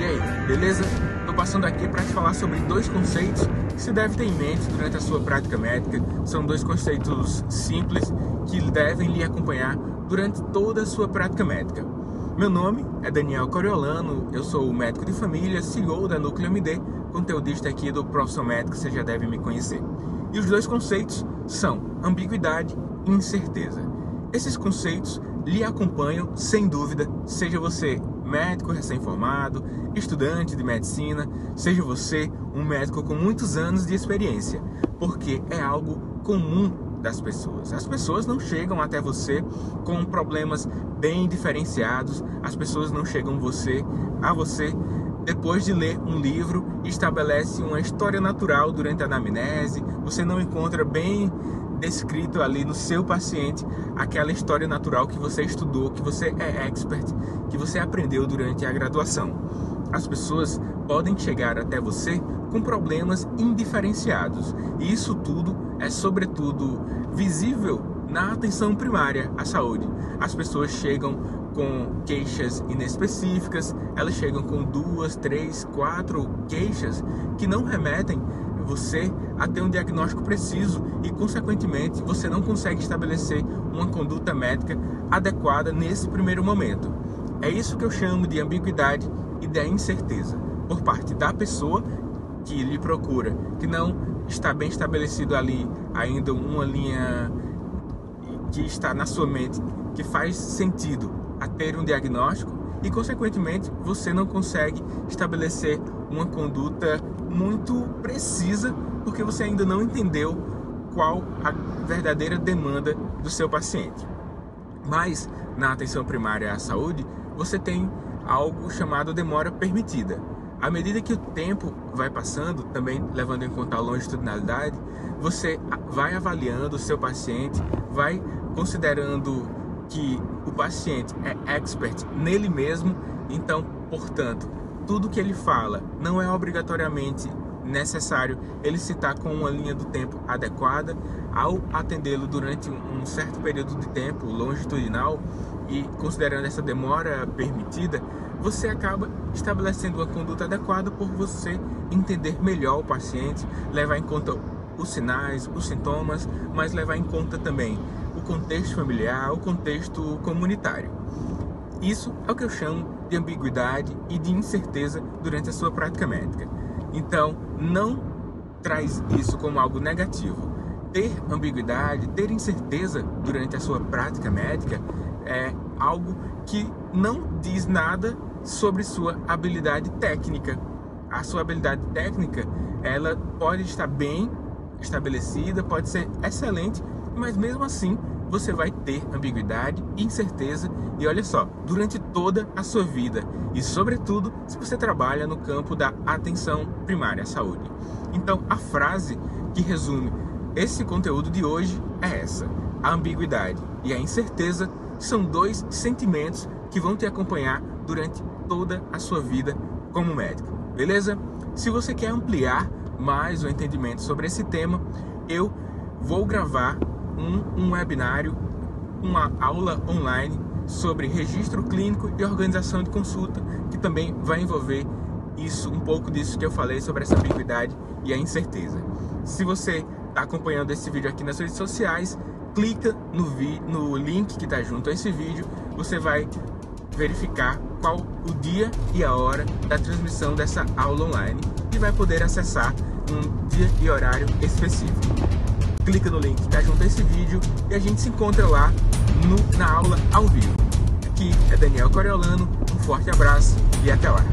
E aí, beleza? Estou passando aqui para te falar sobre dois conceitos que se deve ter em mente durante a sua prática médica. São dois conceitos simples que devem lhe acompanhar durante toda a sua prática médica. Meu nome é Daniel Coriolano, eu sou médico de família, CEO da Núcleo MD, conteudista aqui do Profissão Médico, você já deve me conhecer. E os dois conceitos são ambiguidade e incerteza. Esses conceitos lhe acompanham sem dúvida, seja você médico recém-formado, estudante de medicina, seja você um médico com muitos anos de experiência, porque é algo comum das pessoas. As pessoas não chegam até você com problemas bem diferenciados, as pessoas não chegam você a você depois de ler um livro estabelece uma história natural durante a anamnese, você não encontra bem descrito ali no seu paciente aquela história natural que você estudou, que você é expert, que você aprendeu durante a graduação. As pessoas podem chegar até você com problemas indiferenciados, e isso tudo é sobretudo visível na atenção primária à saúde. As pessoas chegam com queixas inespecíficas, elas chegam com duas, três, quatro queixas que não remetem você a ter um diagnóstico preciso e, consequentemente, você não consegue estabelecer uma conduta médica adequada nesse primeiro momento. É isso que eu chamo de ambiguidade e da incerteza por parte da pessoa que lhe procura, que não está bem estabelecido ali ainda uma linha que está na sua mente que faz sentido a ter um diagnóstico e, consequentemente, você não consegue estabelecer uma conduta muito precisa porque você ainda não entendeu qual a verdadeira demanda do seu paciente. Mas na atenção primária à saúde, você tem algo chamado demora permitida. À medida que o tempo vai passando, também levando em conta a longitudinalidade, você vai avaliando o seu paciente, vai considerando que o paciente é expert nele mesmo, então, portanto, tudo que ele fala não é obrigatoriamente necessário ele citar com uma linha do tempo adequada ao atendê-lo durante um certo período de tempo longitudinal e considerando essa demora permitida, você acaba estabelecendo uma conduta adequada por você entender melhor o paciente, levar em conta os sinais, os sintomas, mas levar em conta também o contexto familiar, o contexto comunitário. Isso é o que eu chamo de ambiguidade e de incerteza durante a sua prática médica. Então, não traz isso como algo negativo. Ter ambiguidade, ter incerteza durante a sua prática médica é algo que não diz nada sobre sua habilidade técnica. A sua habilidade técnica, ela pode estar bem estabelecida, pode ser excelente, mas mesmo assim você vai ter ambiguidade, incerteza e olha só, durante toda a sua vida e sobretudo se você trabalha no campo da atenção primária à saúde. Então, a frase que resume esse conteúdo de hoje é essa: a ambiguidade e a incerteza são dois sentimentos que vão te acompanhar durante toda a sua vida como médico. Beleza? Se você quer ampliar mais o entendimento sobre esse tema, eu vou gravar um, um webinário, uma aula online sobre registro clínico e organização de consulta, que também vai envolver isso, um pouco disso que eu falei sobre essa ambiguidade e a incerteza. Se você está acompanhando esse vídeo aqui nas redes sociais, clica no, vi, no link que está junto a esse vídeo, você vai verificar qual o dia e a hora da transmissão dessa aula online e vai poder acessar um dia e horário específico. Clica no link que junto a esse vídeo e a gente se encontra lá no, na aula ao vivo. Aqui é Daniel Coriolano, um forte abraço e até lá.